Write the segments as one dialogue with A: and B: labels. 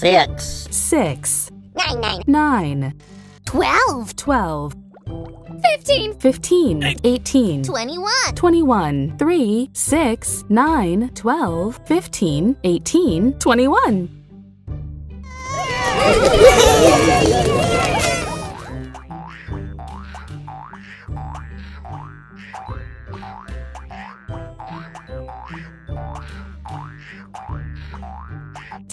A: Six.
B: Six.
C: Nine. Nine.
B: Nine.
C: Twelve.
B: Twelve.
C: Fifteen.
B: Fifteen. Eighteen.
C: Twenty-one.
B: Twenty-one. Three. Six. Nine. Twelve. Fifteen.
C: Eighteen. Twenty-one.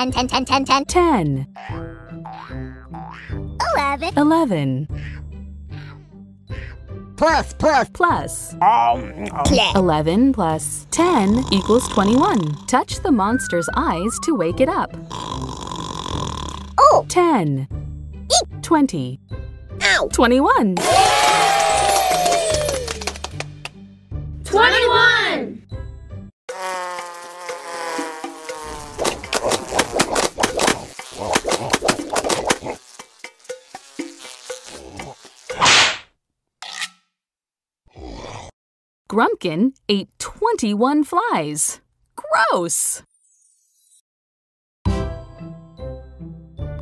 C: 10, 10, 10,
B: 10,
C: 11.
B: 11.
A: Plus, plus,
B: plus.
C: Um, um.
B: 11 plus 10 equals 21. Touch the monster's eyes to wake it up.
C: Oh.
B: 10. Eek. 20.
C: Ow.
B: 21. Grumpkin ate 21 flies. Gross!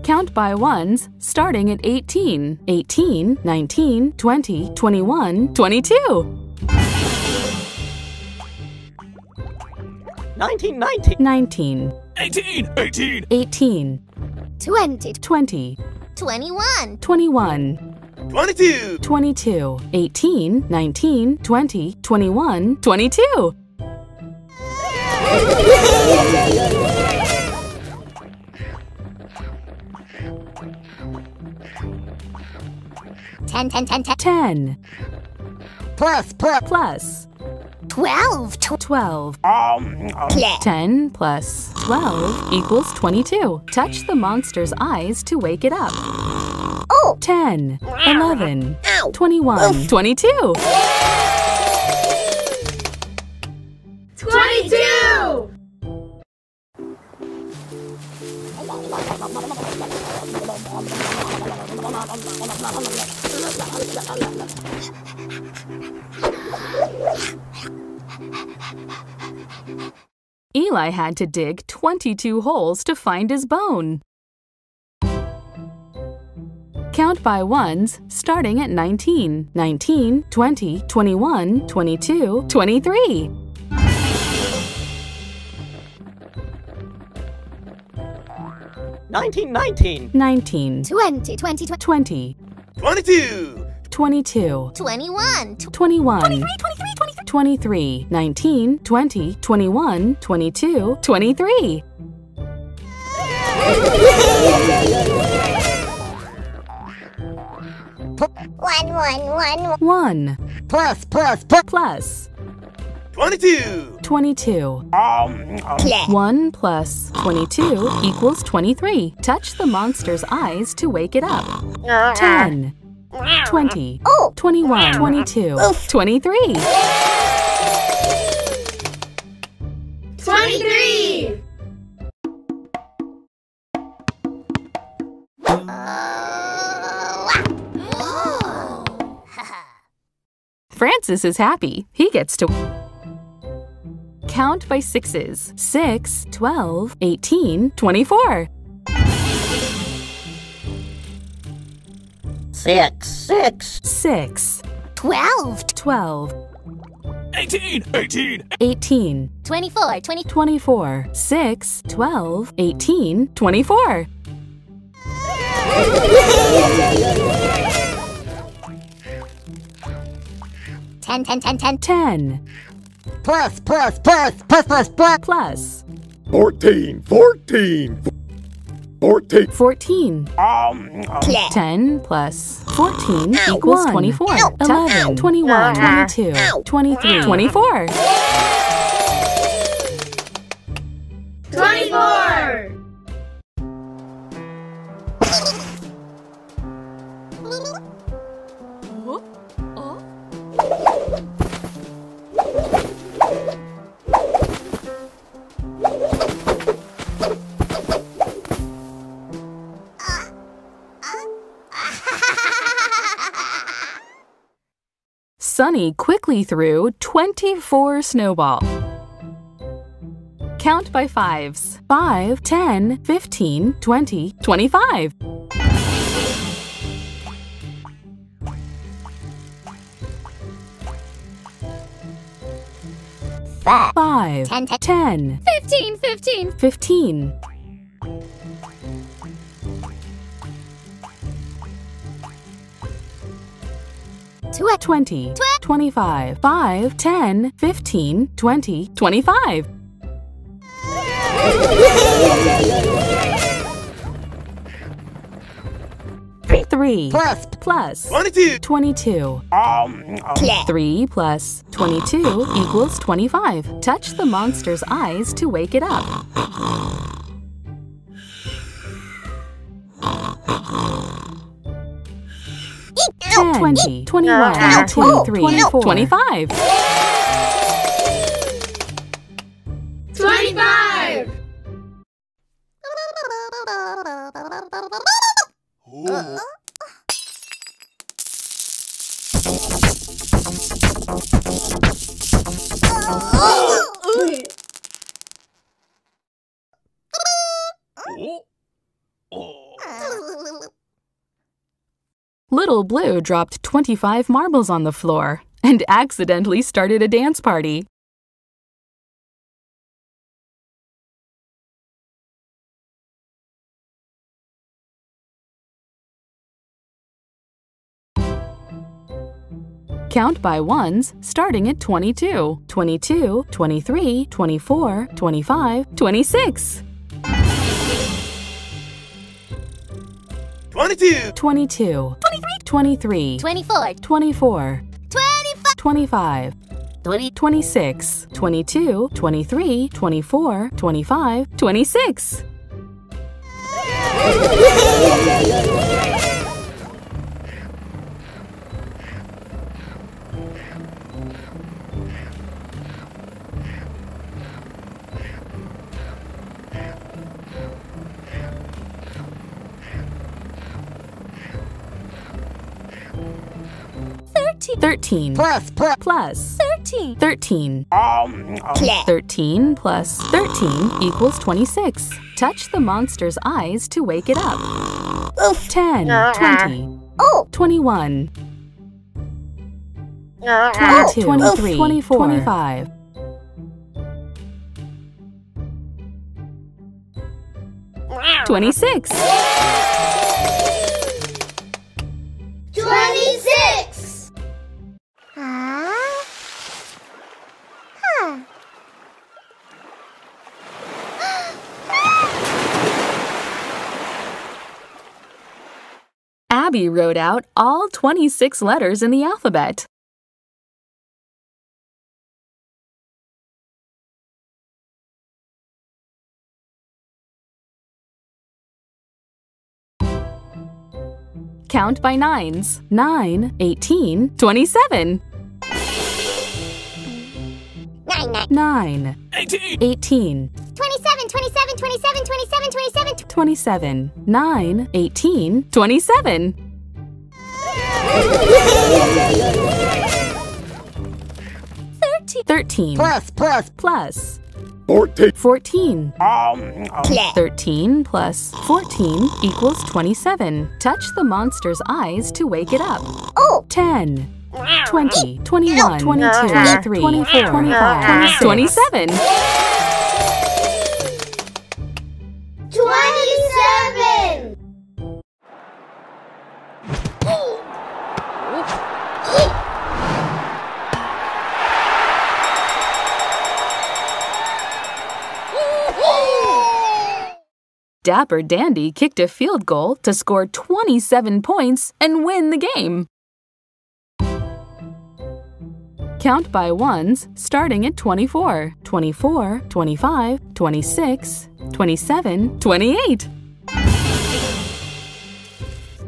B: Count by ones, starting at 18. 18, 19, 20, 21, 22.
A: 19, 19.
B: 19,
D: 18, 18,
B: 18,
C: 20.
B: 20,
C: 21.
B: 21,
D: 22,
B: 22, 18, 19, 20, 21, 22.
C: Ten, ten, ten, ten.
B: 10
A: Plus, plus.
B: plus
C: Twelve. Tw-
B: 12. Um, um.
C: Play.
B: 10 plus 12 equals 22. Touch the monster's eyes to wake it up.
C: Oh.
B: 10, 11, 21, 22.
C: 22.
B: Eli had to dig 22 holes to find his bone. Count by ones, starting at 19, 19, 20, 21, 22, 23.
A: Nineteen, nineteen.
B: 19,
C: 20. 20. 20.
B: 20,
D: 22,
B: 22,
C: 21. Tw-
B: 21,
C: 23. 23. 23.
B: 23, 19, 20, 21, 22, 23.
C: One, one, one, one.
B: 1
A: Plus, plus, plus.
B: plus
D: 22,
B: 22. Um, um.
C: Play.
B: 1 plus 22 equals 23. Touch the monster's eyes to wake it up. 10, 20,
C: Oh.
B: 21, 22, 23.
C: 23.
B: Francis is happy. He gets to count by sixes 6, 12, 18, 24.
A: Six, six.
B: Six.
C: Twelve.
B: Twelve.
D: Eighteen. Eighteen.
B: Eighteen.
C: Twenty-four. Twenty.
B: Twenty-four. Six. Twelve. Eighteen. Twenty-four.
C: 10, 10, 10, 10,
B: 10.
A: Plus, plus, plus, plus, plus. Plus.
D: 14, 14, 14.
B: 14.
C: Um,
B: 10 plus 14
C: ow,
B: equals 24.
C: Ow,
B: 11,
C: ow,
B: 21, 22, 23, 24.
C: 24! Quickly threw 24 snowballs.
B: Count by fives 5, 10, 15, 20, 25.
C: Five.
B: 5,
C: Ten, ten.
B: 10,
C: Fifteen, fifteen.
B: 15.
C: Tw-
B: 20, 25, 5, 10, 15, 20, 25. Three
A: Plus.
B: plus
D: 22.
B: 22.
C: Clap.
B: 3 plus 22 equals 25. Touch the monster's eyes to wake it up.
C: No.
B: 20, 21,
C: No.
B: 23,
C: No.
B: 25.
C: Twenty-five.
D: Ooh. Oh. Oh.
B: Little Blue dropped 25 marbles on the floor and accidentally started a dance party. Count by ones starting at 22, 22, 23, 24, 25, 26,
D: 22.
B: 22, 23,
C: Twenty-four.
B: 24,
C: Twenty-five.
B: 25,
C: Twenty.
B: 26, 22, 23, 24, 25, 26. 13
A: Plus. Plus.
B: plus
C: Thirteen.
B: 13. Um, um.
C: Clap.
B: 13 plus 13 equals 26. Touch the monster's eyes to wake it up. 10, 20,
C: Oh.
B: 21,
C: Oh.
B: 22,
C: 23,
B: 23, 24, 25. Twenty-six.
C: Twenty-six.
B: Abby wrote out all 26 letters in the alphabet. Count by nines 9, 18, 27.
C: Nine, nine.
B: 9,
D: 18.
B: 18,
C: 27, 27, 27, 27, 27,
B: 27. 9, 18, 27.
C: thirty.
B: 13
A: Plus. Plus.
B: plus
D: 14.
B: 14.
C: Clap.
B: 13 plus 14 equals 27. Touch the monster's eyes to wake it up.
C: Oh.
B: 10, 20, 21, 22, 23, 24, 25, 26, 27. Dapper Dandy kicked a field goal to score 27 points and win the game. Count by ones starting at 24, 24, 25, 26, 27, 28,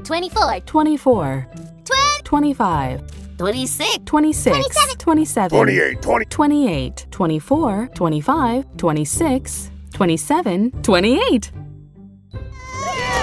C: Twenty-four.
B: 24,
C: Twen-
B: 25,
C: Twenty-six.
B: 26, 27,
D: 28. 20.
B: 28, 24, 25, 26, 27, 28.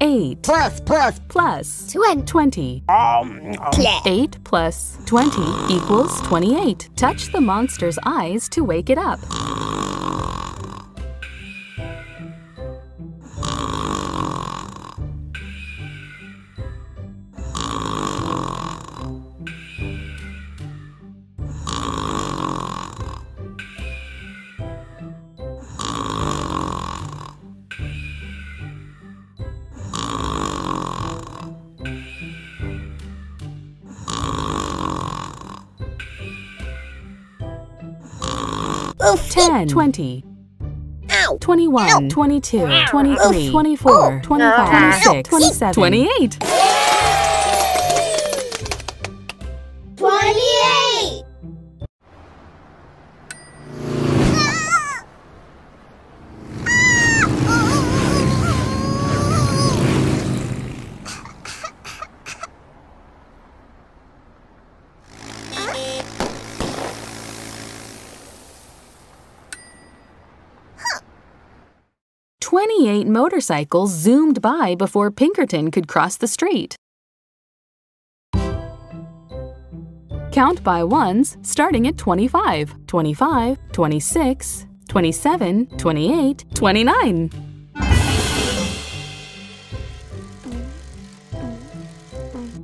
B: Eight
A: Plus, plus,
B: plus
C: Twen-
B: 20. Um, um.
C: Clap.
B: 8 plus 20 equals 28. Touch the monster's eyes to wake it up.
C: Oof.
B: 10, 20,
C: Ow.
B: 21, 22, 23, 24, 25, 26, 27, 28.
C: 28.
B: Motorcycles zoomed by before Pinkerton could cross the street. Count by ones starting at 25, 25, 26, 27, 28, 29.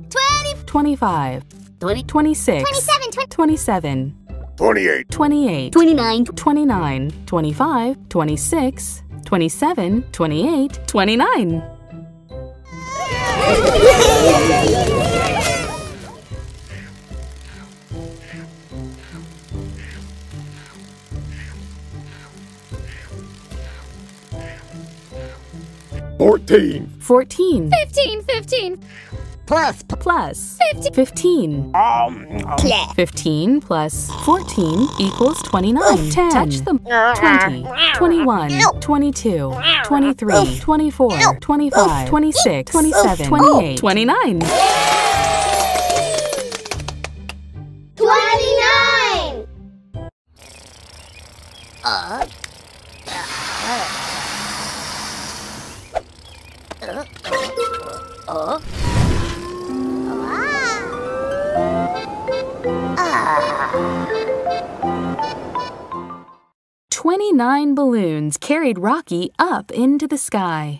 C: Twenty.
B: 25,
C: Twenty.
B: 26,
C: Twenty-seven. Twenty.
B: 27,
D: 28.
B: 28,
C: Twenty-nine.
B: 29, 25, 26, 27, 28, 29.
D: Fourteen.
B: 14
C: Fifteen. Fifteen.
A: Plus, p-
B: plus 15. Um, um.
C: Clap.
B: 15 plus 14 equals 29. 10. Touch the 20, 21, 22, 23, 24, 25, 26, 27, 28, 29. 29 balloons carried Rocky up into the sky.